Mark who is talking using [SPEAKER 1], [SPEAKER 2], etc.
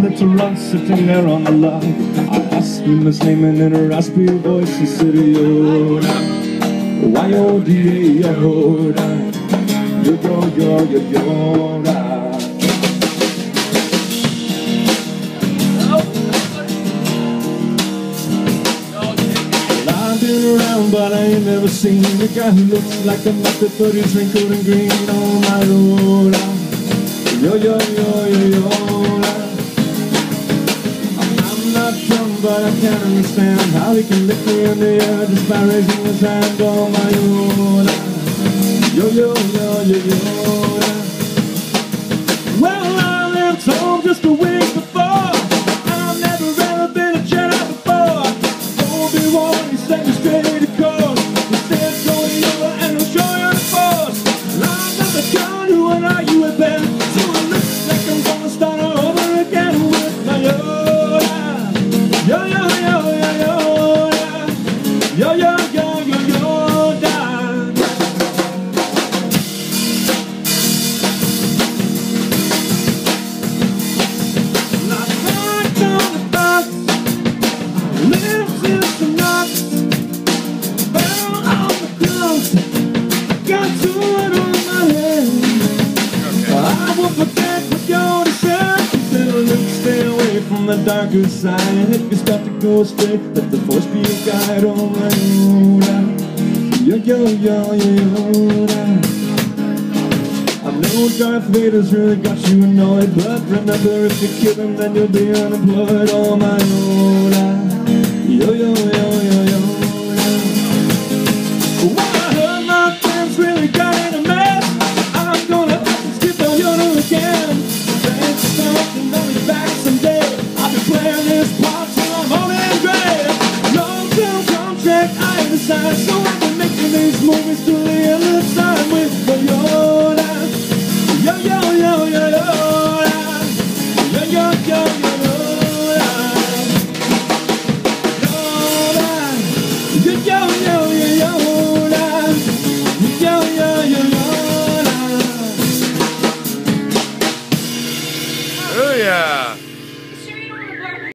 [SPEAKER 1] little run sitting there on the log. I asked him his name and in a raspy voice he said, Yoda. Oh, Y-O-D-A, Yoda. Yo, yo, yo, yo, Yoda. I've been around, but I ain't never seen a guy who looks like a muppet, but he's wrinkled and green on my road. Yo, yo, yo. But I can't understand how he can lick me in the air just by raising his hand on my own. Yo, yo, yo, yo, yo. Well, I left home just a week away from the darker side. If you start to go astray, let the force be your guide. Oh my Yoda, yo yo yo yo. I know Darth Vader's really got you annoyed, but remember if you kill him, then you'll be unemployed. Oh my Yoda, yo yo yo side So I can make these movies to the end of time With Toyota Yo, yo, yo, yo, yo Yo, yo, yo, yo, yo Yo, yo, yo, yo, yo Yo, yo, yo